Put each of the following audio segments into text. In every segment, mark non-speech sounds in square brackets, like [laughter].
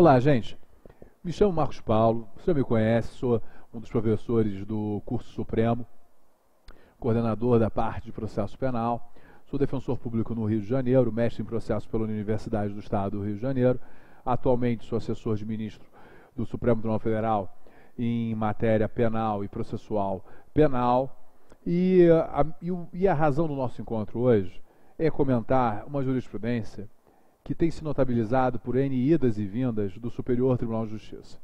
Olá, gente. Me chamo Marcos Paulo, você me conhece, sou um dos professores do curso Supremo, coordenador da parte de processo penal, sou defensor público no Rio de Janeiro, mestre em processo pela Universidade do Estado do Rio de Janeiro, atualmente sou assessor de ministro do Supremo Tribunal Federal em matéria penal e processual penal. E a, e a razão do nosso encontro hoje é comentar uma jurisprudência que tem se notabilizado por N idas e vindas do Superior Tribunal de Justiça.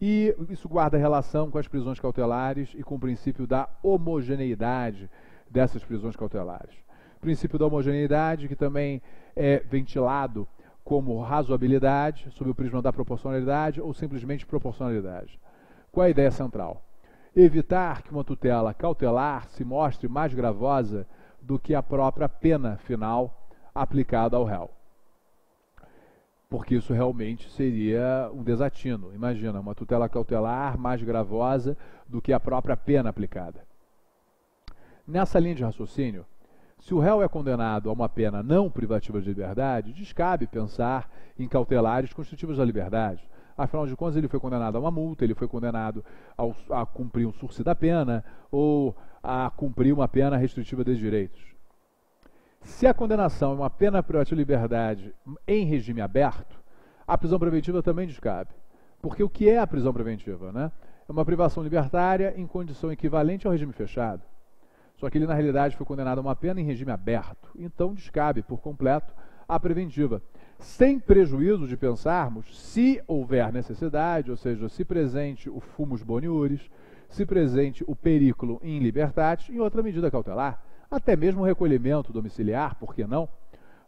E isso guarda relação com as prisões cautelares e com o princípio da homogeneidade dessas prisões cautelares. O princípio da homogeneidade, que também é ventilado como razoabilidade, sob o prisma da proporcionalidade ou simplesmente proporcionalidade. Qual é a ideia central? Evitar que uma tutela cautelar se mostre mais gravosa do que a própria pena final aplicada ao réu. Porque isso realmente seria um desatino. Imagina, uma tutela cautelar mais gravosa do que a própria pena aplicada. Nessa linha de raciocínio, se o réu é condenado a uma pena não privativa de liberdade, descabe pensar em cautelares constitutivos da liberdade. Afinal de contas, ele foi condenado a uma multa, ele foi condenado ao, a cumprir um sursi da pena ou a cumprir uma pena restritiva de direitos. Se a condenação é uma pena privativa de liberdade em regime aberto, a prisão preventiva também descabe. Porque o que é a prisão preventiva? Né? É uma privação libertária em condição equivalente ao regime fechado. Só que ele, na realidade, foi condenado a uma pena em regime aberto. Então, descabe por completo a preventiva. Sem prejuízo de pensarmos se houver necessidade, ou seja, se presente o fumus boniuris, se presente o periculo in libertate, em outra medida cautelar. Até mesmo o recolhimento domiciliar, por que não?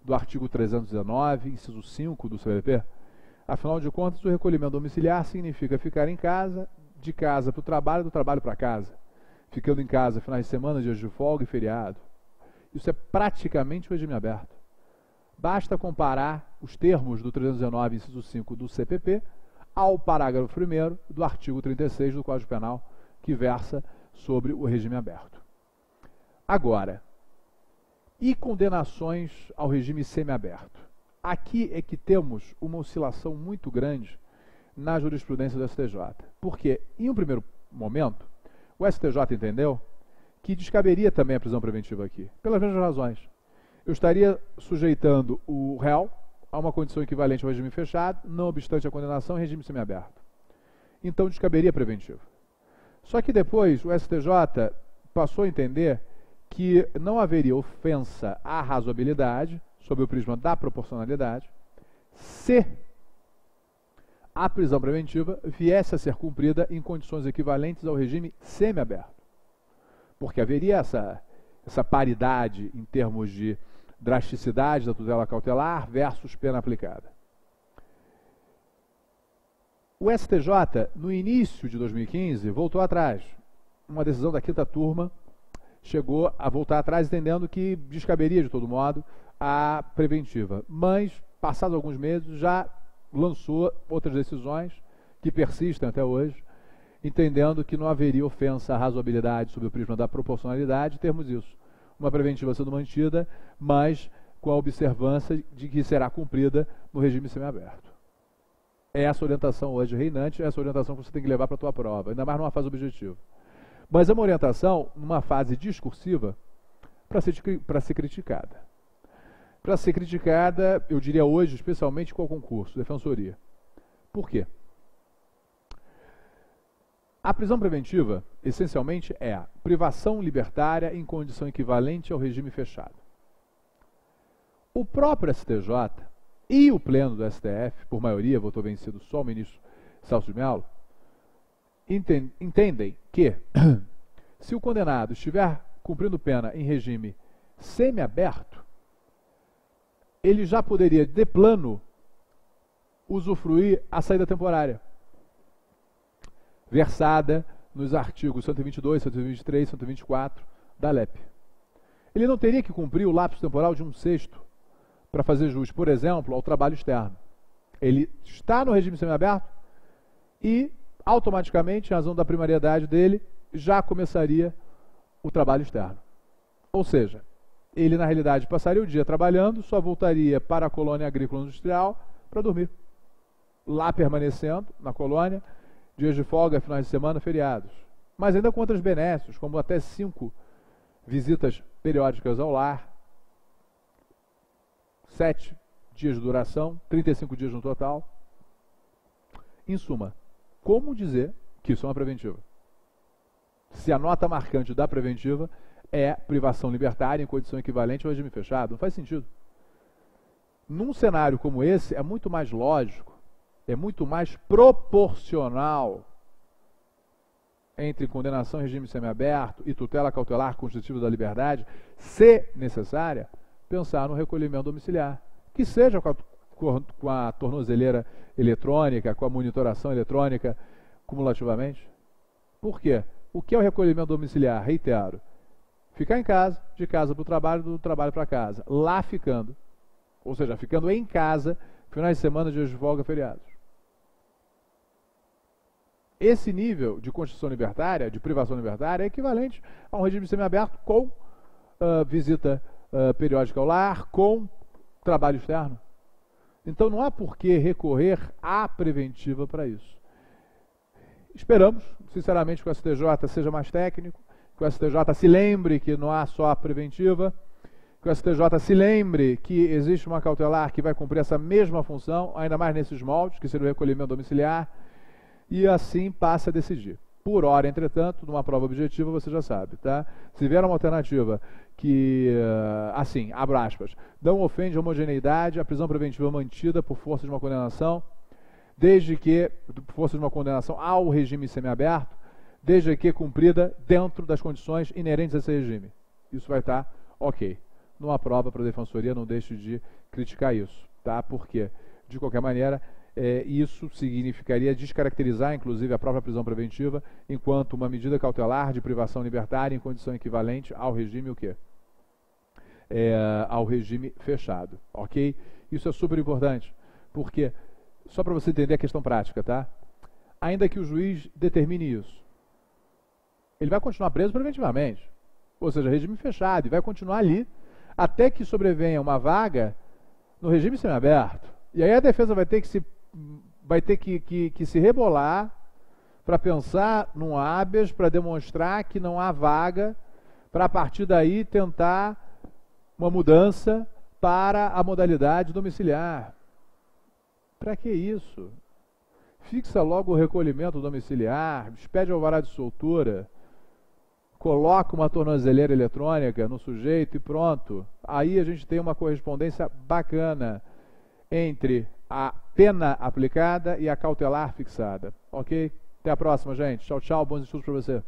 Do artigo 319, inciso 5 do CPP. Afinal de contas, o recolhimento domiciliar significa ficar em casa, de casa para o trabalho, do trabalho para casa ficando em casa finais de semana, dias de folga e feriado. Isso é praticamente o regime aberto. Basta comparar os termos do 319, inciso 5 do CPP ao parágrafo 1 do artigo 36 do Código Penal, que versa sobre o regime aberto. Agora, e condenações ao regime semiaberto? Aqui é que temos uma oscilação muito grande na jurisprudência do STJ. Porque, em um primeiro momento, o STJ entendeu que descaberia também a prisão preventiva aqui, pelas mesmas razões. Eu estaria sujeitando o réu a uma condição equivalente ao regime fechado, não obstante a condenação regime semiaberto. Então descaberia a preventiva. Só que depois o STJ passou a entender que não haveria ofensa à razoabilidade, sob o prisma da proporcionalidade, se a prisão preventiva viesse a ser cumprida em condições equivalentes ao regime semiaberto. Porque haveria essa, essa paridade em termos de drasticidade da tutela cautelar versus pena aplicada. O STJ, no início de 2015, voltou atrás. Uma decisão da quinta turma chegou a voltar atrás, entendendo que descaberia, de todo modo, a preventiva. Mas, passados alguns meses, já lançou outras decisões que persistem até hoje, entendendo que não haveria ofensa à razoabilidade sob o prisma da proporcionalidade, termos isso. Uma preventiva sendo mantida, mas com a observância de que será cumprida no regime semiaberto. É essa orientação hoje reinante, é essa orientação que você tem que levar para a tua prova, ainda mais numa fase objetiva. Mas é uma orientação numa fase discursiva para ser, ser criticada para ser criticada, eu diria hoje, especialmente com o concurso, defensoria. Por quê? A prisão preventiva, essencialmente, é a privação libertária em condição equivalente ao regime fechado. O próprio STJ e o pleno do STF, por maioria, votou vencido só o ministro Celso de Mello, entendem que, [clears throat] se o condenado estiver cumprindo pena em regime semiaberto, ele já poderia, de plano, usufruir a saída temporária, versada nos artigos 122, 123, 124 da LEP. Ele não teria que cumprir o lapso temporal de um sexto para fazer jus, por exemplo, ao trabalho externo. Ele está no regime semiaberto e, automaticamente, em razão da primariedade dele, já começaria o trabalho externo. Ou seja, ele na realidade passaria o dia trabalhando, só voltaria para a colônia agrícola industrial para dormir. lá permanecendo na colônia, dias de folga, finais de semana, feriados. Mas ainda com outros benéficos, como até cinco visitas periódicas ao lar, sete dias de duração, 35 dias no total. Em suma, como dizer que isso é uma preventiva? Se a nota marcante da preventiva é privação libertária em condição equivalente ao regime fechado, não faz sentido. Num cenário como esse, é muito mais lógico, é muito mais proporcional entre condenação em regime semiaberto e tutela cautelar constitutiva da liberdade, se necessária, pensar no recolhimento domiciliar, que seja a, com a tornozeleira eletrônica, com a monitoração eletrônica, cumulativamente. Por quê? O que é o recolhimento domiciliar? Reitero. Ficar em casa, de casa para o trabalho, do trabalho para casa. Lá ficando. Ou seja, ficando em casa, finais de semana, dias de folga, feriados. Esse nível de constituição libertária, de privação libertária, é equivalente a um regime semiaberto com uh, visita uh, periódica ao lar, com trabalho externo. Então não há por que recorrer à preventiva para isso. Esperamos, sinceramente, que o STJ seja mais técnico, que o STJ se lembre que não há só a preventiva, que o STJ se lembre que existe uma cautelar que vai cumprir essa mesma função, ainda mais nesses moldes, que seria o recolhimento domiciliar, e assim passe a decidir. Por hora, entretanto, numa prova objetiva, você já sabe, tá? Se vier uma alternativa que, eh, assim, abro aspas, não ofende a homogeneidade, a prisão preventiva mantida por força de uma condenação, desde que, por força de uma condenação ao regime semiaberto, desde que cumprida dentro das condições inerentes a esse regime. Isso vai estar ok. Numa prova para a defensoria, não deixe de criticar isso, tá? Porque, de qualquer maneira, é, isso significaria descaracterizar, inclusive, a própria prisão preventiva enquanto uma medida cautelar de privação libertária em condição equivalente ao regime o quê? É, ao regime fechado, ok? Isso é super importante, porque, só para você entender a questão prática, tá? Ainda que o juiz determine isso, ele vai continuar preso preventivamente, ou seja, regime fechado, e vai continuar ali até que sobrevenha uma vaga no regime semiaberto. E aí a defesa vai ter que se vai ter que, que, que se rebolar para pensar num habeas, para demonstrar que não há vaga, para a partir daí tentar uma mudança para a modalidade domiciliar. Para que isso? Fixa logo o recolhimento domiciliar, expede alvará de soltura, coloca uma tornozeleira eletrônica no sujeito e pronto. Aí a gente tem uma correspondência bacana entre a pena aplicada e a cautelar fixada. Ok? Até a próxima, gente. Tchau, tchau. Bons estudos para você.